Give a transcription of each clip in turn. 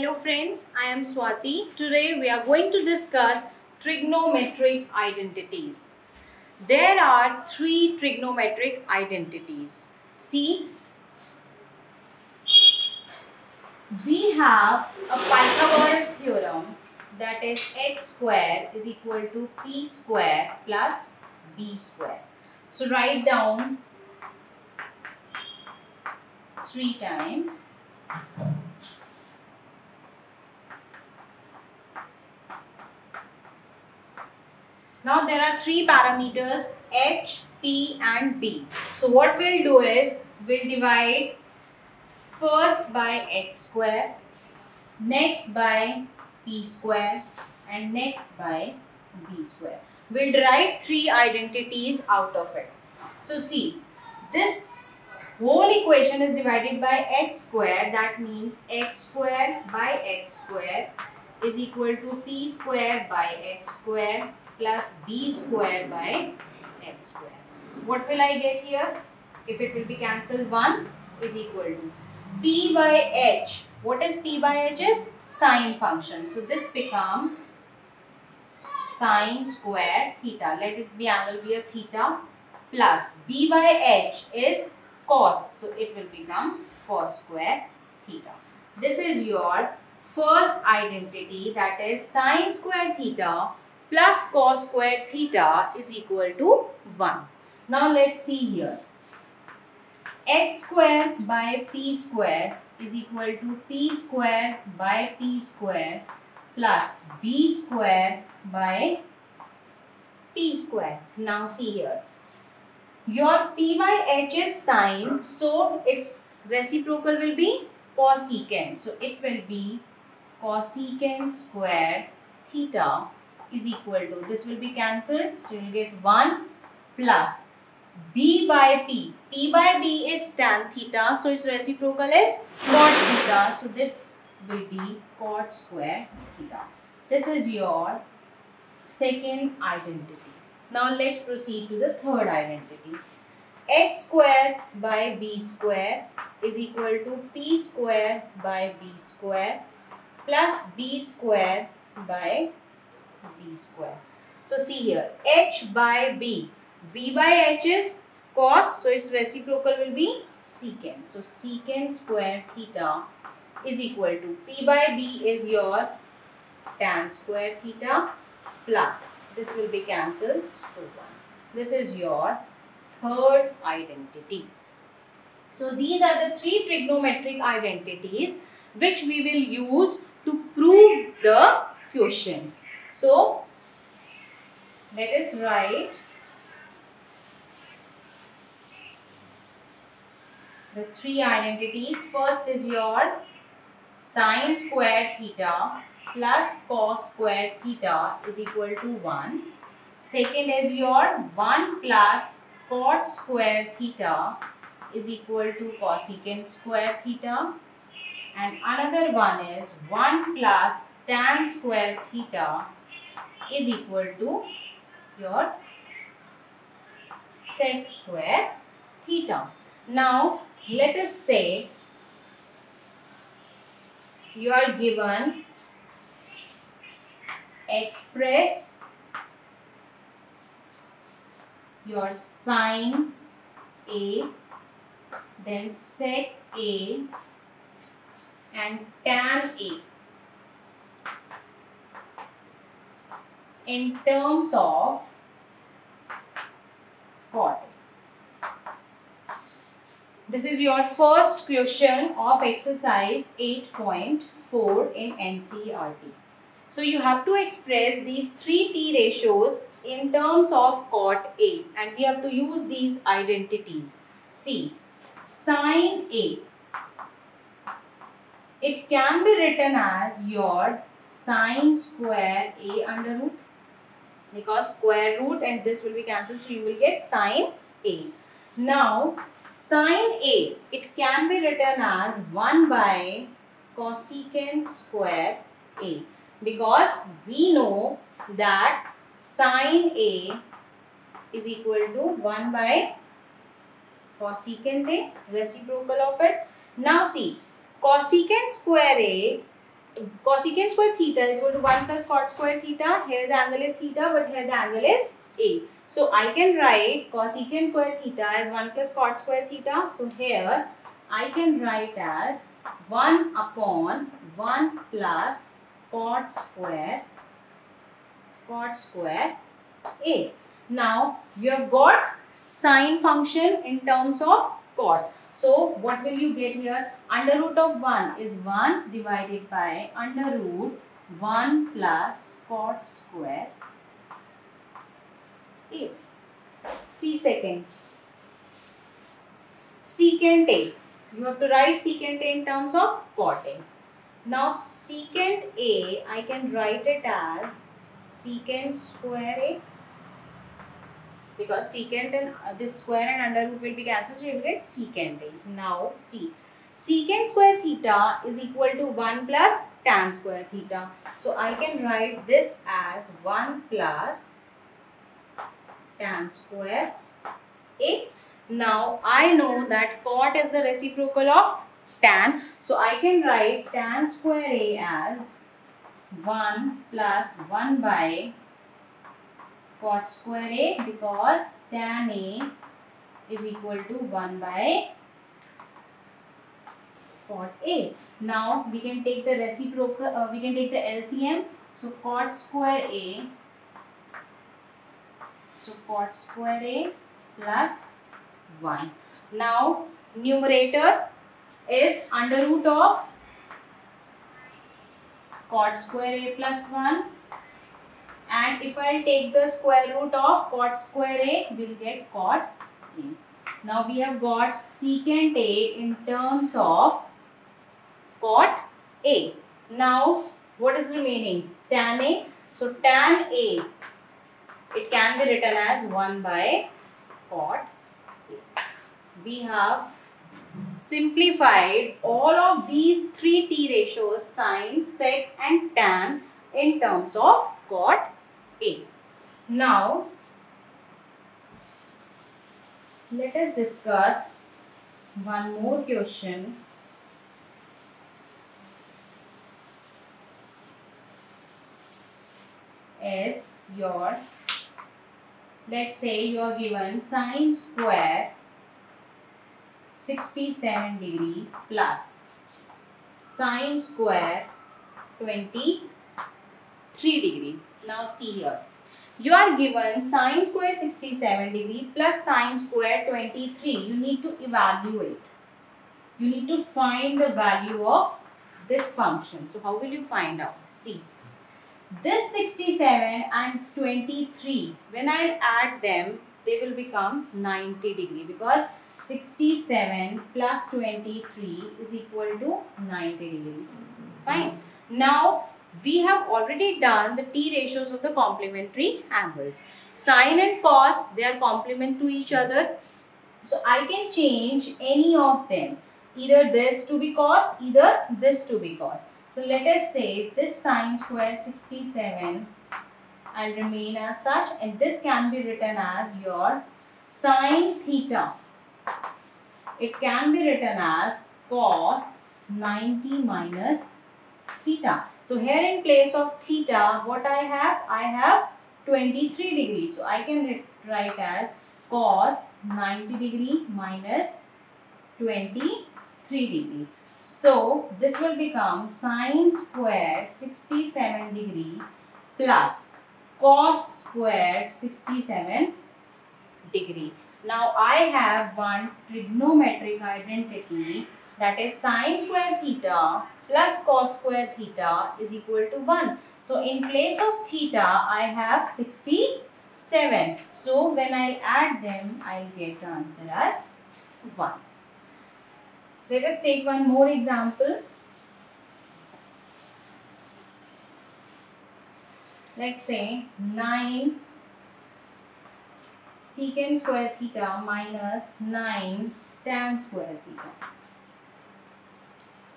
Hello friends, I am Swati. Today we are going to discuss trigonometric identities. There are three trigonometric identities. See, we have a Pythagoras theorem that is x square is equal to p square plus b square. So write down three times Now there are three parameters h, p and b. So what we'll do is we'll divide first by x square, next by p square and next by b square. We'll derive three identities out of it. So see, this whole equation is divided by x square. That means x square by x square is equal to p square by x square plus b square by x square. What will I get here? If it will be cancelled 1 is equal to p by h. What is p by h is? Sine function. So this becomes sine square theta. Let it be angle be a theta plus b by h is cos. So it will become cos square theta. This is your first identity that is sine square theta plus cos square theta is equal to 1. Now let's see here. x square by p square is equal to p square by p square plus b square by p square. Now see here. Your p by h is sine, so its reciprocal will be cosecant. So it will be cosecant square theta is equal to, this will be cancelled. So you will get 1 plus b by p. p by b is tan theta. So its reciprocal is cot theta. So this will be cot square theta. This is your second identity. Now let's proceed to the third identity. x square by b square is equal to p square by b square plus b square by b square. So see here h by b. b by h is cos so its reciprocal will be secant. So secant square theta is equal to p by b is your tan square theta plus this will be cancelled so on. This is your third identity. So these are the three trigonometric identities which we will use to prove the questions. So, let us write the three identities. First is your sine square theta plus cos square theta is equal to 1. Second is your 1 plus cot square theta is equal to cosecant square theta. And another one is 1 plus tan square theta is equal to your sec square theta. Now, let us say you are given express your sine A, then sec A and tan A. in terms of cot. This is your first question of exercise 8.4 in NCERT. So you have to express these three T ratios in terms of cot A and we have to use these identities. See, sine A, it can be written as your sine square A under root because square root and this will be cancelled so you will get sine A. Now sine A it can be written as 1 by cosecant square A because we know that sine A is equal to 1 by cosecant A reciprocal of it. Now see cosecant square A cosecant square theta is equal to 1 plus cot square theta. Here the angle is theta, but here the angle is A. So I can write cosecant square theta as 1 plus cot square theta. So here I can write as 1 upon 1 plus cot square cot square A. Now you have got sine function in terms of cot. So what will you get here? Under root of 1 is 1 divided by under root 1 plus cot square A. See second. Secant A. You have to write secant A in terms of cot A. Now secant A, I can write it as secant square A because secant and uh, this square and under root will be cancelled so you will get secant a. Now see secant square theta is equal to 1 plus tan square theta. So I can write this as 1 plus tan square a. Now I know that cot is the reciprocal of tan. So I can write tan square a as 1 plus 1 by cot square A because tan A is equal to 1 by cot A. Now we can take the reciprocal, uh, we can take the LCM. So cot square A, so cot square A plus 1. Now numerator is under root of cot square A plus 1 and if I take the square root of cot square A, we'll get cot A. Now we have got secant A in terms of cot A. Now what is remaining? Tan A. So tan A, it can be written as 1 by cot A. We have simplified all of these three T ratios, sine, sec and tan in terms of cot a. Now, let us discuss one more question. Is your, let's say you are given sine square 67 degree plus sine square 23 degree now see here. You are given sine square 67 degree plus sine square 23. You need to evaluate. You need to find the value of this function. So how will you find out? See. This 67 and 23, when I add them, they will become 90 degree because 67 plus 23 is equal to 90 degree. Fine. Now, we have already done the T ratios of the complementary angles. Sine and cos, they are complement to each other. So I can change any of them. Either this to be cos, either this to be cos. So let us say this sine square 67 and remain as such and this can be written as your sine theta. It can be written as cos 90 minus theta. So here in place of theta, what I have? I have 23 degrees. So I can write as cos 90 degree minus 23 degree. So this will become sine square 67 degree plus cos square 67 degree. Now I have one trigonometric identity that is sine square theta plus cos square theta is equal to 1. So in place of theta, I have 67. So when I add them, I get the answer as 1. Let us take one more example. Let's say 9 secant square theta minus 9 tan square theta.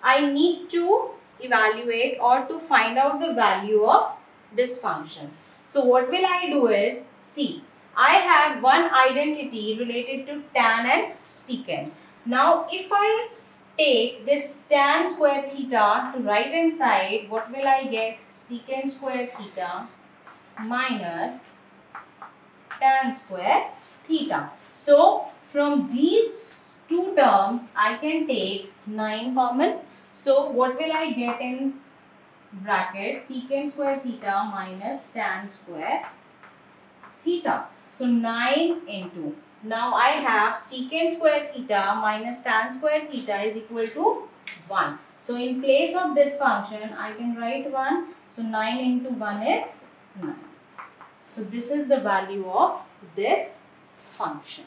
I need to evaluate or to find out the value of this function. So what will I do is, see, I have one identity related to tan and secant. Now if I take this tan square theta to right hand side, what will I get? Secant square theta minus tan square theta. So, from these two terms, I can take 9 common. So, what will I get in bracket? Secant square theta minus tan square theta. So, 9 into now I have secant square theta minus tan square theta is equal to 1. So in place of this function, I can write 1. So 9 into 1 is 9. So this is the value of this function.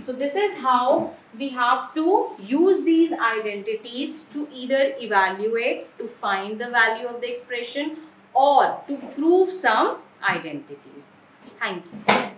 So this is how we have to use these identities to either evaluate to find the value of the expression or to prove some identities. Thank you.